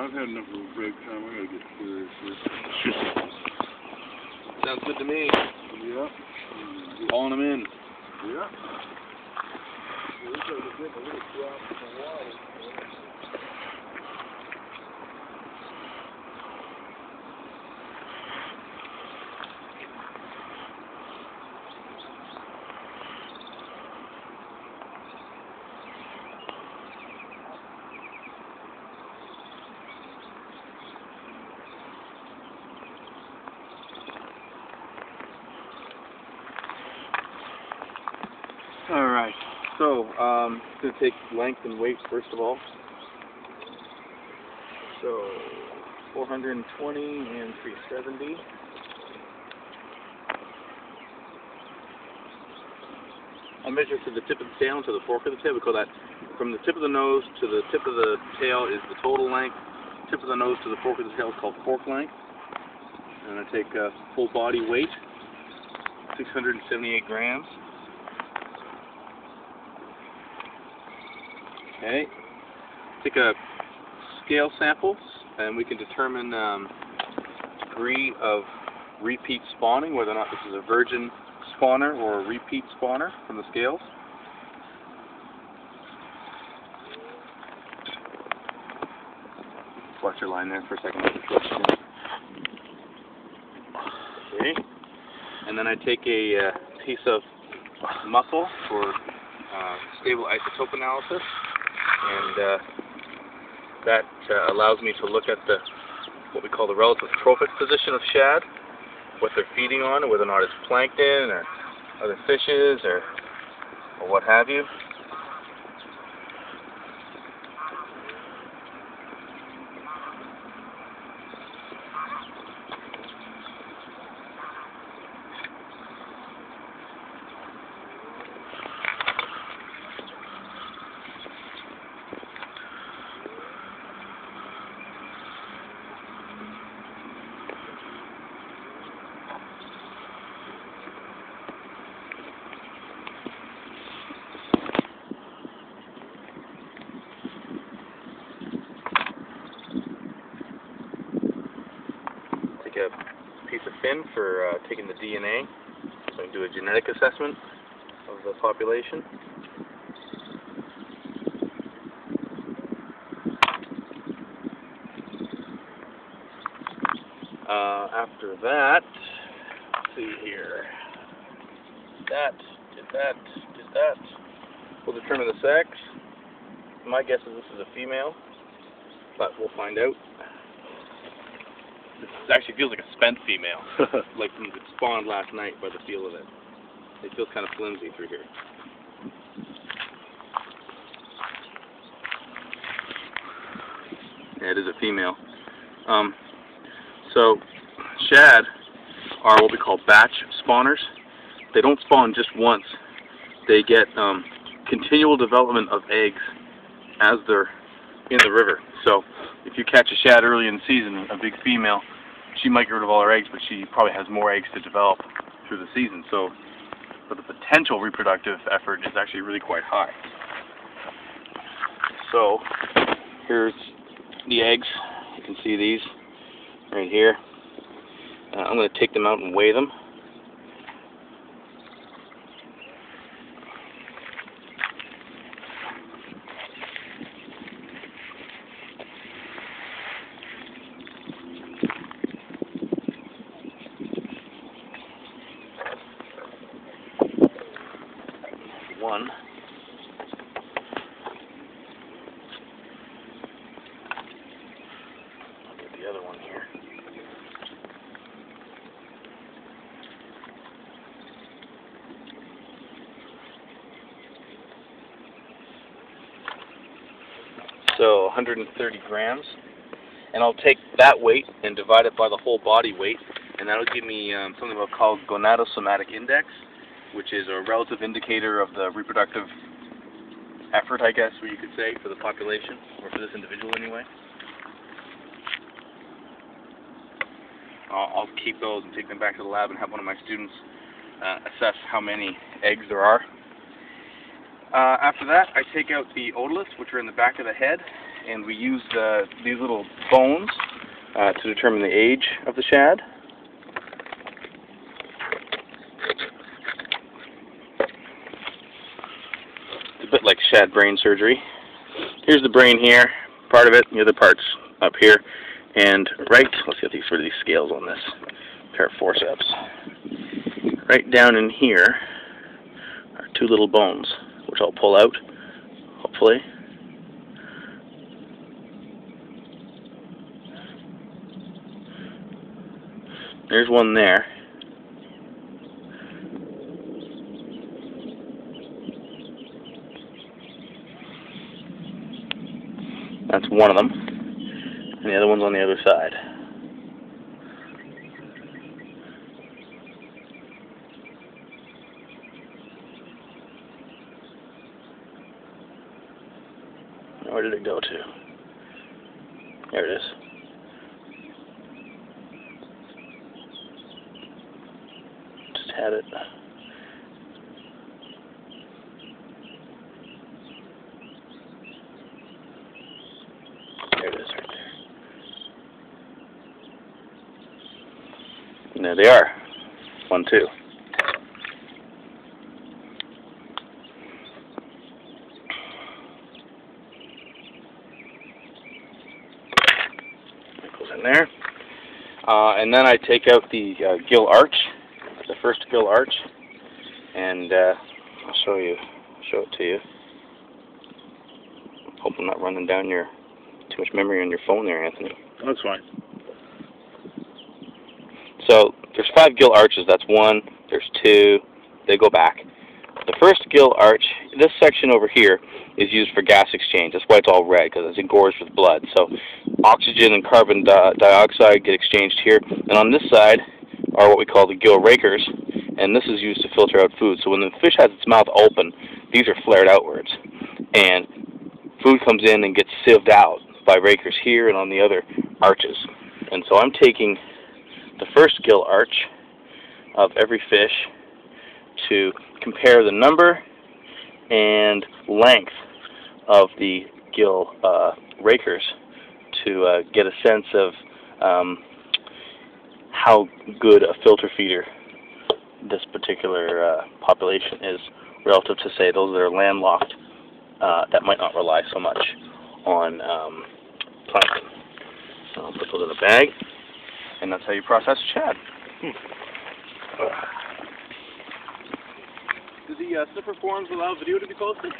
I've had enough of a break time. I gotta get serious here. Sounds good to me. Yeah. Calling them in. Yeah. All right. So, um, it's going to take length and weight first of all. So, 420 and 370. I'll measure to the tip of the tail and to the fork of the tail. We call that from the tip of the nose to the tip of the tail is the total length. Tip of the nose to the fork of the tail is called fork length. And I take uh, full body weight, 678 grams. Okay. Take a scale sample, and we can determine um, degree of repeat spawning, whether or not this is a virgin spawner or a repeat spawner from the scales. Watch your line there for a second. Okay. And then I take a uh, piece of muscle for uh, stable isotope analysis and uh, that uh, allows me to look at the what we call the relative trophic position of shad, what they're feeding on, whether or not it's plankton or other fishes or or what have you. Take a piece of fin for uh, taking the DNA, so do a genetic assessment of the population. Uh, after that, see here. That, did that, did that. We'll determine the sex. My guess is this is a female, but we'll find out. This actually feels like a spent female, like it spawned last night by the feel of it. It feels kind of flimsy through here. Yeah, it is a female. Um, so, shad are what we call batch spawners. They don't spawn just once. They get um, continual development of eggs as they're in the river. So, if you catch a shad early in the season, a big female, she might get rid of all her eggs, but she probably has more eggs to develop through the season. So, but the potential reproductive effort is actually really quite high. So, here's the eggs. You can see these right here. Uh, I'm going to take them out and weigh them. One. I'll get the other one here. So 130 grams. And I'll take that weight and divide it by the whole body weight, and that'll give me um, something called gonadosomatic index, which is a relative indicator of the reproductive effort, I guess, what you could say, for the population, or for this individual anyway. I'll, I'll keep those and take them back to the lab and have one of my students uh, assess how many eggs there are. Uh, after that, I take out the otoliths, which are in the back of the head, and we use uh, these little bones uh, to determine the age of the shad. It's a bit like shad brain surgery. Here's the brain here, part of it, the other part's up here, and right, let's get these of these scales on this pair of forceps. Right down in here are two little bones, which I'll pull out, hopefully. There's one there. That's one of them. And the other one's on the other side. Where did it go to? There it is. Just had it. There it is right there. And there they are. One, two. That goes in there. Uh, and then I take out the uh, gill arch, the first gill arch, and uh, I'll show you, show it to you. Hope I'm not running down your too much memory on your phone there, Anthony. That's fine. So there's five gill arches. That's one. There's two. They go back. The first gill arch, this section over here, is used for gas exchange. That's why it's all red because it's engorged with blood. So oxygen and carbon di dioxide get exchanged here. And on this side are what we call the gill rakers, and this is used to filter out food. So when the fish has its mouth open, these are flared outwards, and food comes in and gets sieved out by rakers here and on the other arches. And so I'm taking the first gill arch of every fish to compare the number and length of the gill uh, rakers to uh, get a sense of um, how good a filter feeder this particular uh, population is relative to say those that are landlocked uh, that might not rely so much on um, plankton. So I'll put those in a bag, and that's how you process shad. Do the uh, sniffer forums allow video to be posted?